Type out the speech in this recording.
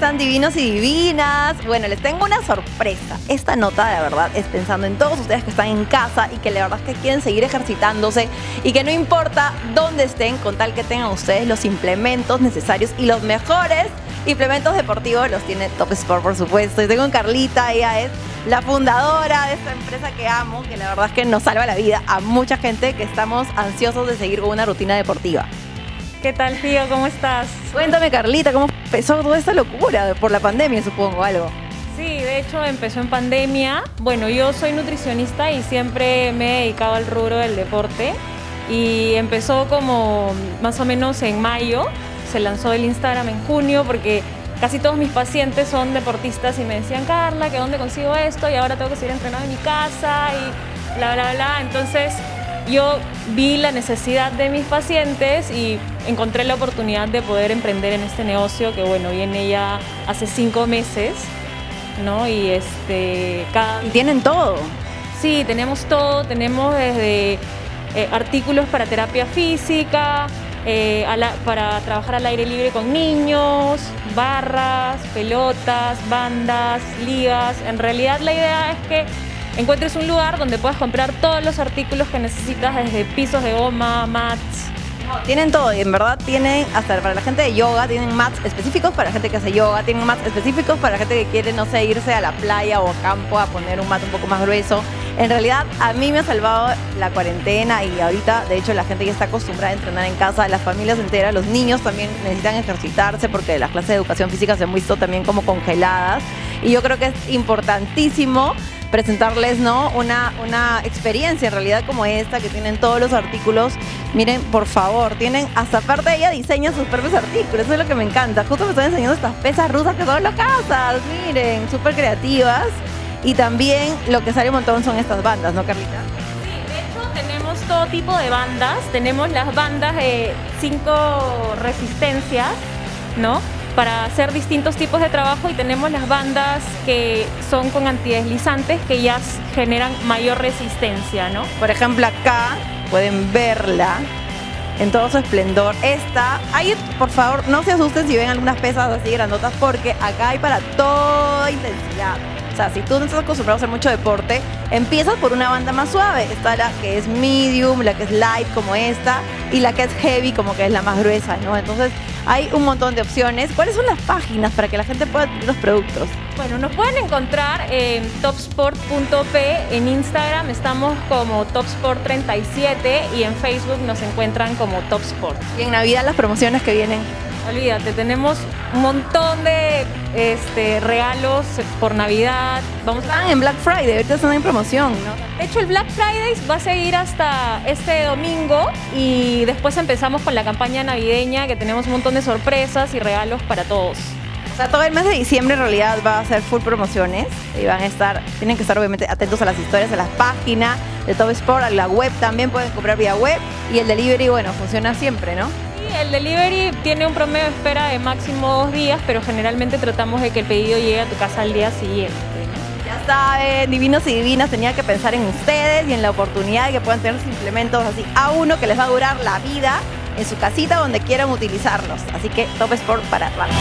están divinos y divinas? Bueno, les tengo una sorpresa. Esta nota de verdad es pensando en todos ustedes que están en casa y que la verdad es que quieren seguir ejercitándose y que no importa dónde estén, con tal que tengan ustedes los implementos necesarios y los mejores implementos deportivos los tiene Top Sport, por supuesto. Y tengo en Carlita, ella es la fundadora de esta empresa que amo, que la verdad es que nos salva la vida a mucha gente que estamos ansiosos de seguir con una rutina deportiva. ¿Qué tal, tío? ¿Cómo estás? Cuéntame, Carlita, ¿cómo empezó toda esta locura? Por la pandemia, supongo, algo. Sí, de hecho empezó en pandemia. Bueno, yo soy nutricionista y siempre me he dedicado al rubro del deporte. Y empezó como más o menos en mayo. Se lanzó el Instagram en junio porque casi todos mis pacientes son deportistas y me decían, Carla, ¿que dónde consigo esto? Y ahora tengo que seguir entrenando en mi casa y bla, bla, bla. Entonces yo vi la necesidad de mis pacientes y encontré la oportunidad de poder emprender en este negocio que bueno, viene ya hace cinco meses, ¿no? Y este, cada... ¿Y tienen todo? Sí, tenemos todo, tenemos desde eh, artículos para terapia física, eh, para trabajar al aire libre con niños, barras, pelotas, bandas, ligas. En realidad la idea es que encuentres un lugar donde puedas comprar todos los artículos que necesitas, desde pisos de goma, mats. Tienen todo y en verdad tienen, hasta para la gente de yoga, tienen mats específicos para la gente que hace yoga, tienen mats específicos para la gente que quiere, no sé, irse a la playa o a campo a poner un mat un poco más grueso. En realidad, a mí me ha salvado la cuarentena y ahorita, de hecho, la gente ya está acostumbrada a entrenar en casa, las familias enteras, los niños también necesitan ejercitarse porque las clases de educación física se han visto también como congeladas. Y yo creo que es importantísimo presentarles ¿no? una, una experiencia en realidad como esta, que tienen todos los artículos. Miren, por favor, tienen, hasta parte de ella diseña sus propios artículos, eso es lo que me encanta. Justo me están enseñando estas pesas rusas que son locas, miren, súper creativas. Y también lo que sale un montón son estas bandas, ¿no, Carlita? Tenemos todo tipo de bandas. Tenemos las bandas de cinco resistencias, ¿no? Para hacer distintos tipos de trabajo y tenemos las bandas que son con antideslizantes que ya generan mayor resistencia, ¿no? Por ejemplo, acá pueden verla en todo su esplendor. Esta, ahí por favor, no se asusten si ven algunas pesas así grandotas porque acá hay para toda intensidad. O sea, si tú no estás acostumbrado a hacer mucho deporte, empiezas por una banda más suave. Está la que es medium, la que es light como esta y la que es heavy como que es la más gruesa, ¿no? Entonces hay un montón de opciones. ¿Cuáles son las páginas para que la gente pueda adquirir los productos? Bueno, nos pueden encontrar en topsport.p. En Instagram estamos como topsport37 y en Facebook nos encuentran como topsport. Y en Navidad las promociones que vienen. Olvídate, tenemos un montón de este, regalos por Navidad. Vamos a... en Black Friday, ahorita están en promoción, ¿no? De hecho, el Black Friday va a seguir hasta este domingo y después empezamos con la campaña navideña que tenemos un montón de sorpresas y regalos para todos. O sea, todo el mes de diciembre en realidad va a ser full promociones y van a estar, tienen que estar obviamente atentos a las historias, a las páginas de Top Sport, a la web también pueden comprar vía web y el delivery, bueno, funciona siempre, ¿no? El delivery tiene un promedio de espera de máximo dos días, pero generalmente tratamos de que el pedido llegue a tu casa al día siguiente. Ya saben, divinos y divinas, tenía que pensar en ustedes y en la oportunidad de que puedan tener implementos así a uno que les va a durar la vida en su casita donde quieran utilizarlos. Así que Top Sport para rato.